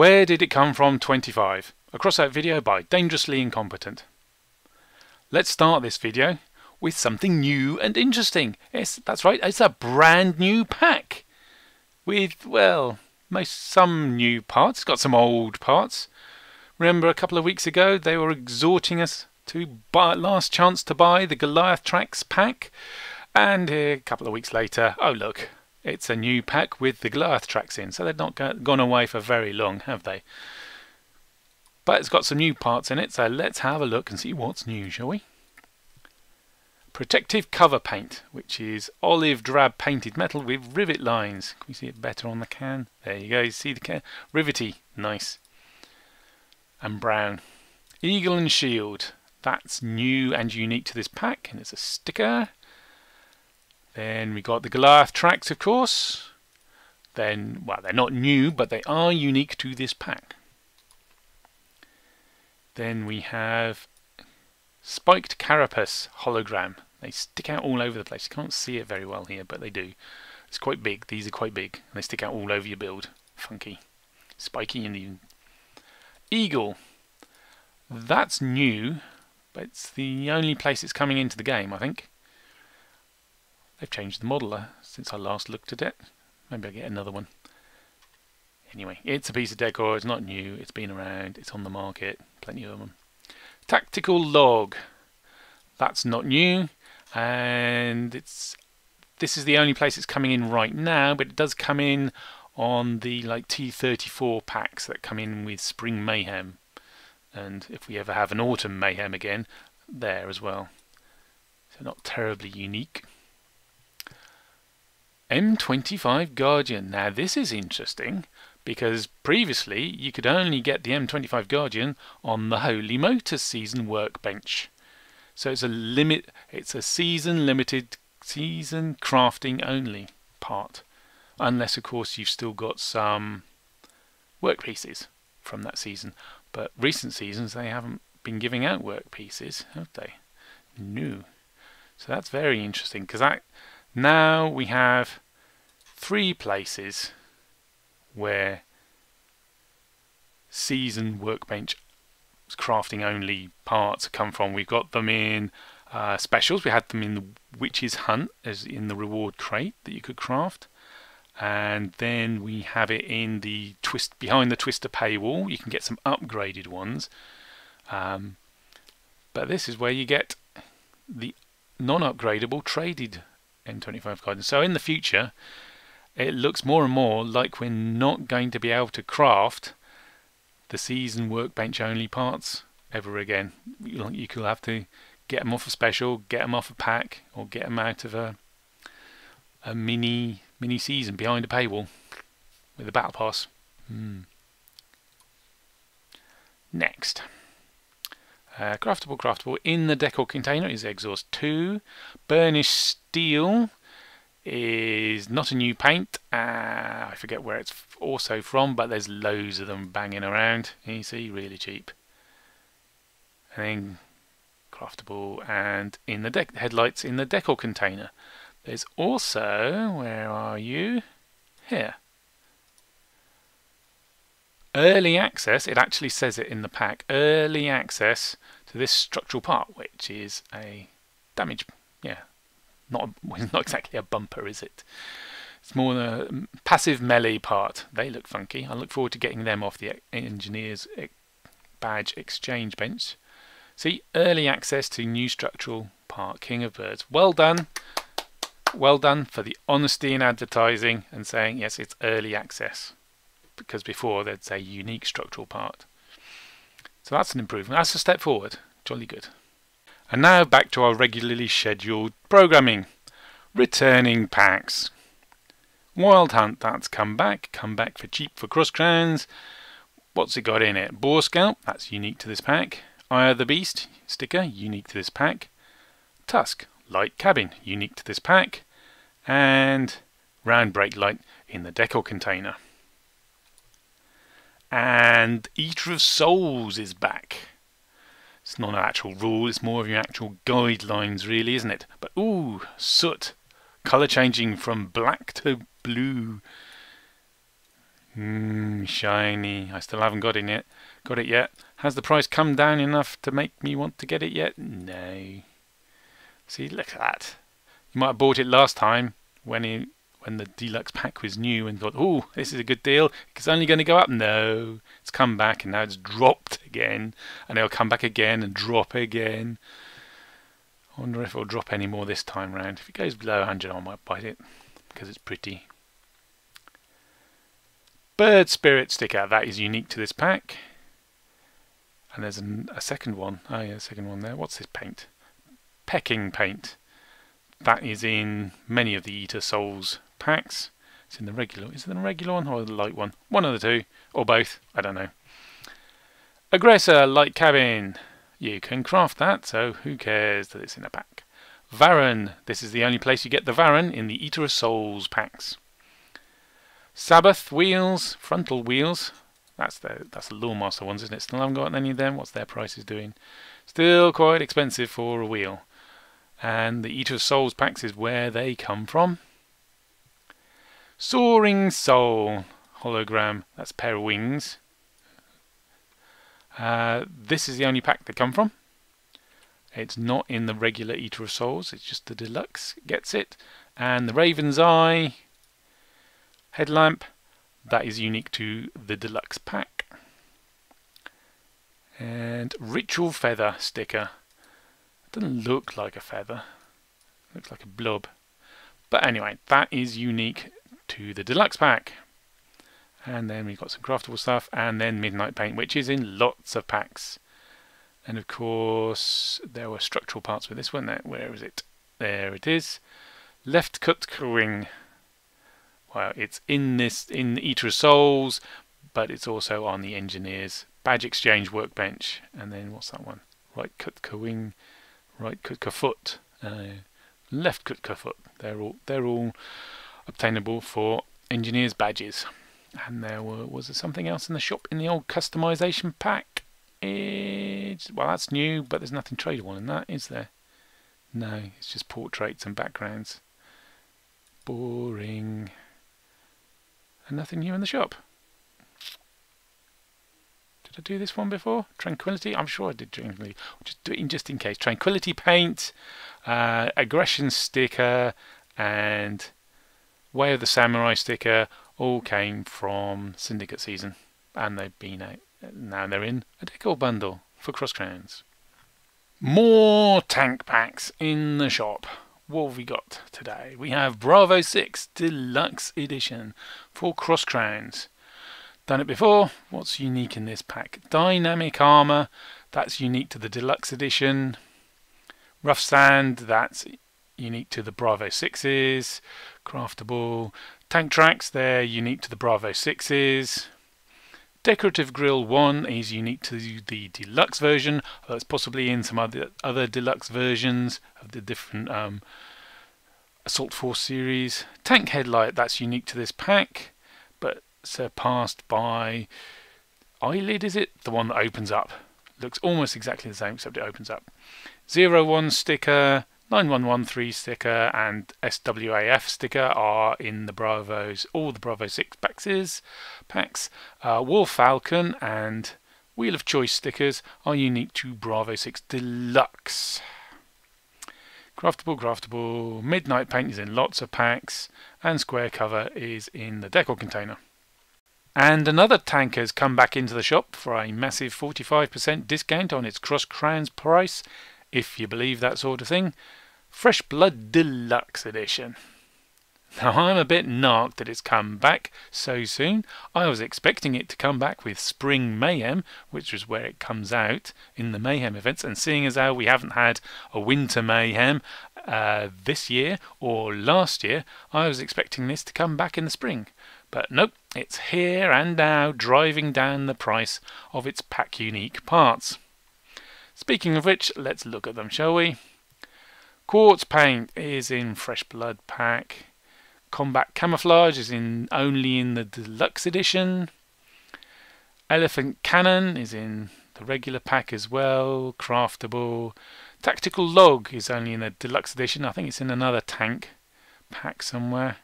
Where did it come from 25? A crossout video by Dangerously Incompetent. Let's start this video with something new and interesting. Yes, that's right, it's a brand new pack. With, well, most some new parts, got some old parts. Remember a couple of weeks ago they were exhorting us to buy last chance to buy the Goliath Tracks pack. And a couple of weeks later, oh look, it's a new pack with the Goliath tracks in. So they've not gone away for very long, have they? But it's got some new parts in it, so let's have a look and see what's new, shall we? Protective cover paint, which is olive drab painted metal with rivet lines. Can we see it better on the can? There you go, you see the can? Rivety, nice. And brown. Eagle and Shield, that's new and unique to this pack, and it's a sticker. Then we got the Goliath tracks, of course. Then, well, they're not new, but they are unique to this pack. Then we have Spiked Carapace hologram. They stick out all over the place. You can't see it very well here, but they do. It's quite big. These are quite big. And they stick out all over your build. Funky. Spiky and even. Eagle. That's new. But it's the only place it's coming into the game, I think. They've changed the modeler since I last looked at it. Maybe I'll get another one. Anyway, it's a piece of decor. It's not new. It's been around. It's on the market. Plenty of them. Tactical log. That's not new. And it's this is the only place it's coming in right now, but it does come in on the like T34 packs that come in with Spring Mayhem and if we ever have an autumn mayhem again, there as well. So not terribly unique. M25 Guardian. Now this is interesting because previously you could only get the M25 Guardian on the Holy Motors season workbench. So it's a limit it's a season limited season crafting only part. Unless of course you've still got some workpieces from that season. But recent seasons they haven't been giving out work pieces, have they? No. So that's very interesting because that now we have three places where season workbench crafting only parts come from. We've got them in uh, specials. We had them in the Witch's Hunt as in the reward crate that you could craft and then we have it in the twist behind the twister paywall you can get some upgraded ones um, but this is where you get the non-upgradable traded M25 Guardian so in the future it looks more and more like we're not going to be able to craft the season workbench only parts ever again you could have to get them off a special get them off a pack or get them out of a a mini mini season behind a paywall with a battle pass. Hmm. Next. Uh, craftable, craftable. In the decor container is exhaust 2. Burnished steel is not a new paint. Uh, I forget where it's also from, but there's loads of them banging around. You see, really cheap. And then craftable and in the deck headlights in the decor container. There's also, where are you? Here. Early access, it actually says it in the pack, early access to this structural part, which is a damage, yeah, not, hmm. not exactly a bumper, is it? It's more the um, passive melee part. They look funky. I look forward to getting them off the engineer's badge exchange bench. See, early access to new structural part, King of Birds. Well done well done for the honesty in advertising and saying yes it's early access because before they'd say unique structural part so that's an improvement that's a step forward jolly good and now back to our regularly scheduled programming. Returning packs. Wild hunt that's come back. Come back for cheap for cross crowns. What's it got in it? Boar scalp that's unique to this pack. Eye of the beast sticker unique to this pack. Tusk light cabin, unique to this pack, and round brake light in the decor container. And Eater of Souls is back. It's not an actual rule, it's more of your actual guidelines really, isn't it? But ooh, soot. Colour changing from black to blue. Mmm, shiny. I still haven't got it yet. Got it yet. Has the price come down enough to make me want to get it yet? No. See, look at that. You might have bought it last time when it, when the deluxe pack was new and thought, oh, this is a good deal. It's only going to go up. No, it's come back and now it's dropped again. And it'll come back again and drop again. I wonder if it'll drop any more this time round. If it goes below 100, I might buy it because it's pretty. Bird Spirit sticker, that is unique to this pack. And there's an, a second one. Oh yeah, second one there. What's this paint? Pecking paint. That is in many of the Eater Souls packs. It's in the regular. Is it the regular one or the light one? One of the two, or both. I don't know. Aggressor light cabin. You can craft that, so who cares that it's in a pack? Varun. This is the only place you get the Varun in the Eater of Souls packs. Sabbath wheels, frontal wheels. That's the that's the Lawmaster ones, isn't it? Still haven't got any of them. What's their prices doing? Still quite expensive for a wheel. And the Eater of Souls packs is where they come from. Soaring Soul hologram. That's a pair of wings. Uh, this is the only pack they come from. It's not in the regular Eater of Souls. It's just the deluxe gets it. And the Raven's Eye headlamp. That is unique to the deluxe pack. And ritual feather sticker. It doesn't look like a feather. Looks like a blob. But anyway, that is unique to the deluxe pack. And then we've got some craftable stuff, and then Midnight Paint, which is in lots of packs. And of course, there were structural parts with this one. That where is it? There it is. Left cut wing well, it's in this in Eater of Souls, but it's also on the engineer's badge exchange workbench. And then what's that one? Right cut wing, right cut foot, uh, left cut foot. They're all they're all obtainable for engineers badges. And there were, was there something else in the shop in the old customization pack? It's, well, that's new, but there's nothing tradable in that, is there? No, it's just portraits and backgrounds. Boring and nothing new in the shop. Did I do this one before? Tranquility? I'm sure I did Tranquility. Just do it in just in case. Tranquility paint, uh, aggression sticker, and Way of the Samurai sticker all came from Syndicate season, and they've been out. Now they're in a decor bundle for Cross Crowns. More tank packs in the shop what have we got today? We have Bravo 6 Deluxe Edition for Cross Crowns. Done it before. What's unique in this pack? Dynamic Armor. That's unique to the Deluxe Edition. Rough Sand. That's unique to the Bravo 6s. Craftable. Tank Tracks. They're unique to the Bravo 6s. Decorative Grill 1 is unique to the deluxe version. It's possibly in some other other deluxe versions of the different um, Assault Force series. Tank Headlight, that's unique to this pack, but surpassed by Eyelid, is it? The one that opens up. Looks almost exactly the same, except it opens up. Zero One sticker, 9113 sticker and SWAF sticker are in the Bravos, all the Bravo 6 packs. packs. Uh, War Falcon and Wheel of Choice stickers are unique to Bravo 6 Deluxe. Craftable, craftable, Midnight Paint is in lots of packs, and Square Cover is in the decor container. And another tank has come back into the shop for a massive 45% discount on its Cross Crowns price, if you believe that sort of thing. Fresh Blood Deluxe Edition. Now I'm a bit knocked that it's come back so soon. I was expecting it to come back with Spring Mayhem, which is where it comes out in the Mayhem events, and seeing as how we haven't had a Winter Mayhem uh, this year or last year, I was expecting this to come back in the spring. But nope, it's here and now driving down the price of its pack unique parts. Speaking of which, let's look at them, shall we? Quartz paint is in Fresh Blood pack. Combat camouflage is in only in the deluxe edition. Elephant cannon is in the regular pack as well. Craftable. Tactical log is only in the deluxe edition. I think it's in another tank pack somewhere.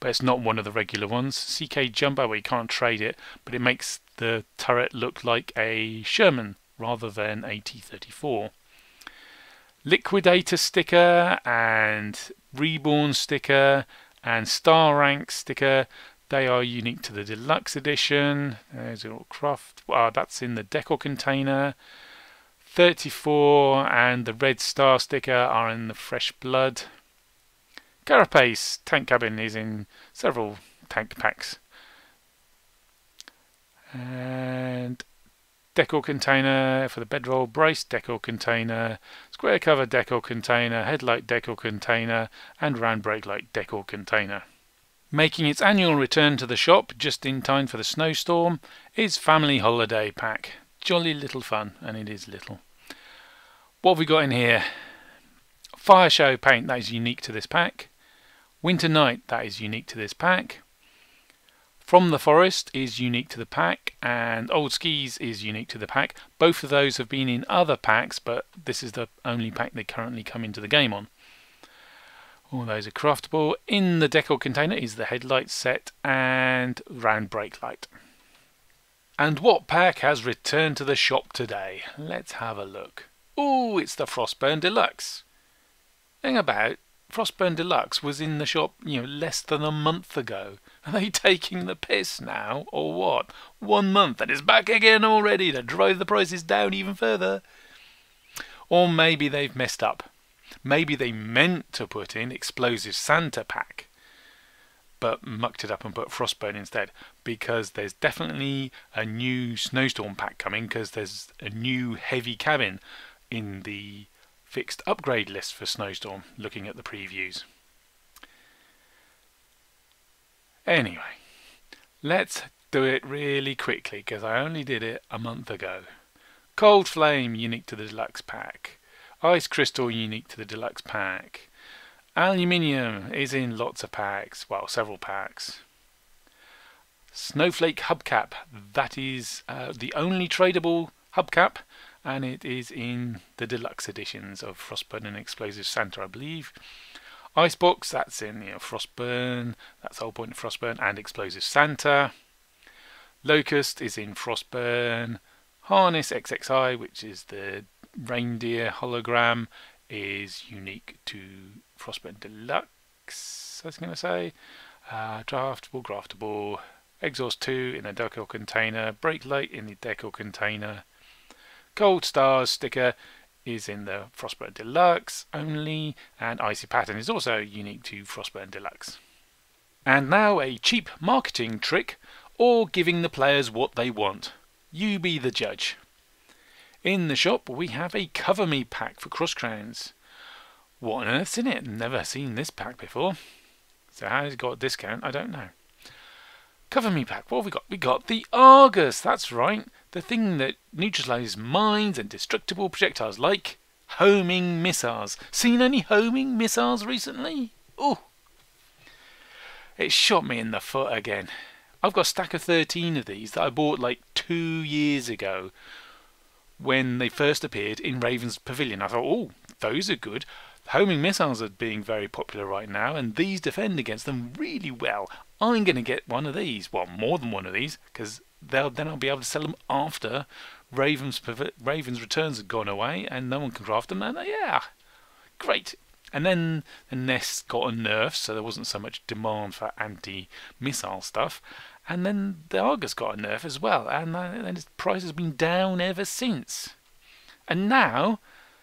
but it's not one of the regular ones. CK Jumbo, well, you can't trade it, but it makes the turret look like a Sherman rather than a T-34. Liquidator sticker and Reborn sticker and Star Rank sticker. They are unique to the deluxe edition. There's a little craft. Well, that's in the decor container. 34 and the red star sticker are in the fresh blood. Carapace tank cabin is in several tank packs. And decor container for the bedroll brace decor container, square cover decor container, headlight decor container, and round brake light decor container. Making its annual return to the shop just in time for the snowstorm is Family Holiday Pack. Jolly little fun, and it is little. What have we got in here? Fire Show paint, that is unique to this pack. Winter Night, that is unique to this pack. From the Forest is unique to the pack, and Old Skis is unique to the pack. Both of those have been in other packs, but this is the only pack they currently come into the game on. All those are craftable. In the decal container is the headlight set and round brake light. And what pack has returned to the shop today? Let's have a look. Oh, it's the Frostburn Deluxe. Hang about, Frostburn Deluxe was in the shop, you know, less than a month ago. Are they taking the piss now, or what? One month and it's back again already to drive the prices down even further. Or maybe they've messed up. Maybe they meant to put in Explosive Santa pack, but mucked it up and put Frostburn instead. Because there's definitely a new Snowstorm pack coming, because there's a new heavy cabin in the fixed upgrade list for Snowstorm, looking at the previews. Anyway, let's do it really quickly because I only did it a month ago. Cold Flame unique to the deluxe pack. Ice Crystal unique to the deluxe pack. Aluminium is in lots of packs, well, several packs. Snowflake Hubcap, that is uh, the only tradable hubcap, and it is in the deluxe editions of Frostburn and Explosive Santa, I believe. Icebox, that's in you know, Frostburn, that's the whole point of Frostburn, and Explosive Santa. Locust is in Frostburn. Harness XXI, which is the reindeer hologram, is unique to Frostburn Deluxe, I was going to say. Uh, draftable, graftable. Exhaust 2 in a decal container. Brake light in the decal container. Cold Stars sticker is in the Frostburn Deluxe only, and Icy Pattern is also unique to Frostburn Deluxe. And now a cheap marketing trick, or giving the players what they want. You be the judge. In the shop we have a Cover Me pack for Cross Crowns. What on earth's in it? Never seen this pack before. So how has it got a discount? I don't know. Cover Me pack, what have we got? We got the Argus, that's right the thing that neutralizes mines and destructible projectiles like homing missiles. Seen any homing missiles recently? Oh, it shot me in the foot again. I've got a stack of 13 of these that I bought like two years ago when they first appeared in Raven's Pavilion. I thought, oh, those are good. Homing missiles are being very popular right now, and these defend against them really well. I'm going to get one of these, well, more than one of these, because they'll then I'll be able to sell them after Ravens Ravens returns have gone away and no one can craft them. And uh, yeah, great. And then the nest got a nerf, so there wasn't so much demand for anti-missile stuff. And then the Argus got a nerf as well, and then its price has been down ever since. And now,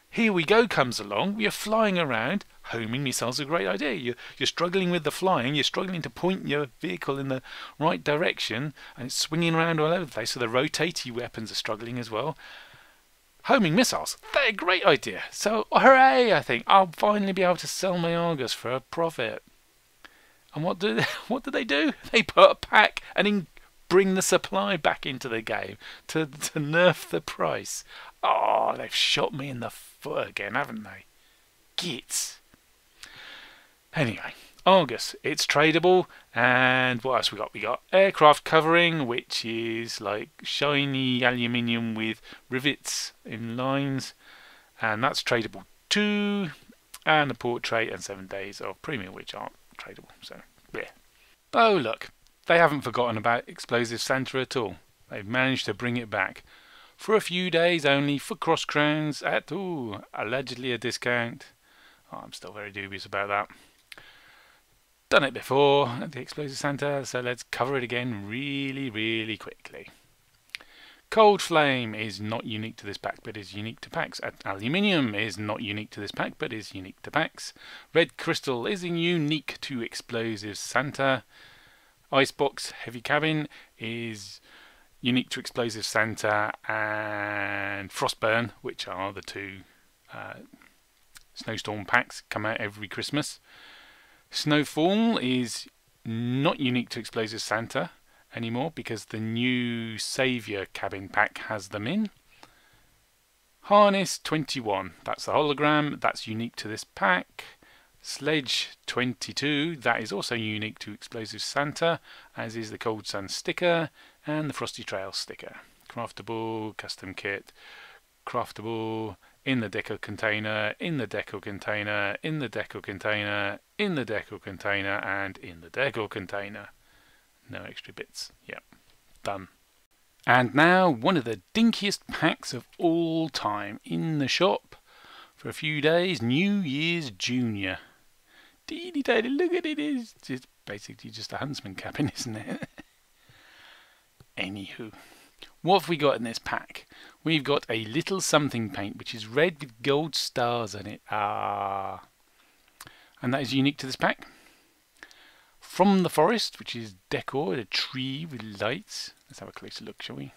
here we go comes along. We are flying around homing missiles a great idea. You're, you're struggling with the flying, you're struggling to point your vehicle in the right direction, and it's swinging around all over the place, so the rotating weapons are struggling as well. Homing missiles, they're a great idea. So, hooray, I think. I'll finally be able to sell my Argus for a profit. And what do they, what do they do? They put a pack and in, bring the supply back into the game to, to nerf the price. Oh, they've shot me in the foot again, haven't they? Gits. Anyway, Argus, it's tradable, and what else we got? We got aircraft covering, which is like shiny aluminium with rivets in lines, and that's tradable too. And a portrait and seven days of premium, which aren't tradable. So, yeah. Oh look, they haven't forgotten about Explosive Santa at all. They've managed to bring it back. For a few days only, for cross crowns at, ooh, allegedly a discount. Oh, I'm still very dubious about that. Done it before, at the Explosive Santa, so let's cover it again really, really quickly. Cold Flame is not unique to this pack, but is unique to packs. Aluminium is not unique to this pack, but is unique to packs. Red Crystal is unique to Explosive Santa. Icebox Heavy Cabin is unique to Explosive Santa and Frostburn, which are the two uh, snowstorm packs come out every Christmas. Snowfall is not unique to Explosive Santa anymore because the new Saviour cabin pack has them in. Harness 21, that's the hologram, that's unique to this pack. Sledge 22, that is also unique to Explosive Santa, as is the Cold Sun sticker and the Frosty Trail sticker. Craftable, custom kit, craftable, in the deco container, in the deco container, in the deco container, in the deco container, and in the deco container. No extra bits. Yep, done. And now one of the dinkiest packs of all time in the shop for a few days, New Year's Junior. Deedy tiny, look at it, it's just basically just a huntsman cabin, isn't it? Anywho, what have we got in this pack? We've got a little something paint, which is red with gold stars on it. Ah. And that is unique to this pack. From the Forest, which is decor, a tree with lights. Let's have a closer look, shall we?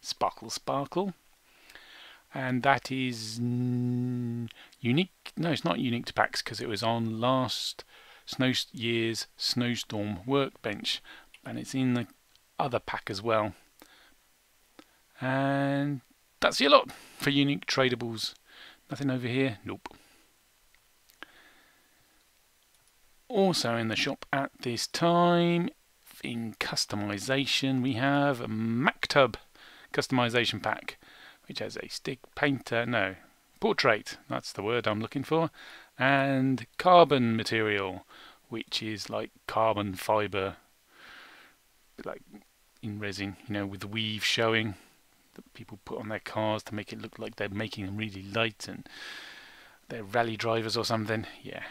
Sparkle, sparkle. And that is unique. No, it's not unique to packs because it was on last snow year's snowstorm workbench, and it's in the other pack as well. And that's your lot for unique tradables. Nothing over here? Nope. Also in the shop at this time, in customization, we have a Maktub customization pack, which has a stick painter, no, portrait, that's the word I'm looking for, and carbon material, which is like carbon fiber, like in resin, you know, with the weave showing that people put on their cars to make it look like they're making them really light and they're rally drivers or something. Yeah,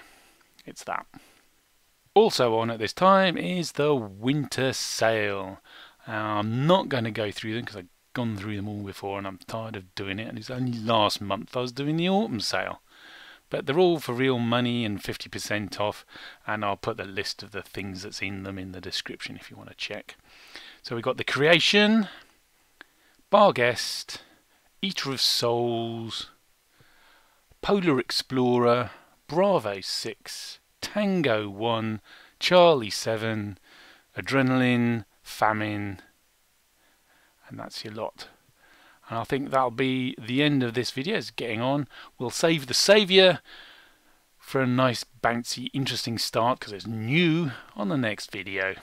it's that. Also on at this time is the winter sale. Uh, I'm not going to go through them because I've gone through them all before and I'm tired of doing it. And it's only last month I was doing the autumn sale. But they're all for real money and 50% off. And I'll put the list of the things that's in them in the description if you want to check. So we've got the Creation, Barguest, Eater of Souls, Polar Explorer, Bravo 6, Tango 1, Charlie 7, Adrenaline, Famine, and that's your lot. And I think that'll be the end of this video. It's getting on. We'll save the Saviour for a nice, bouncy, interesting start because it's new on the next video.